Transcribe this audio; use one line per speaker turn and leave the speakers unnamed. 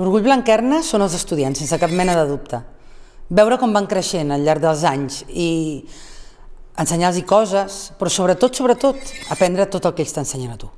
L'orgull blanquerna són els estudiants, sense cap mena de dubte. Veure com van creixent al llarg dels anys i ensenyar-los coses, però sobretot, sobretot, aprendre tot el que ells t'ensenyen a tu.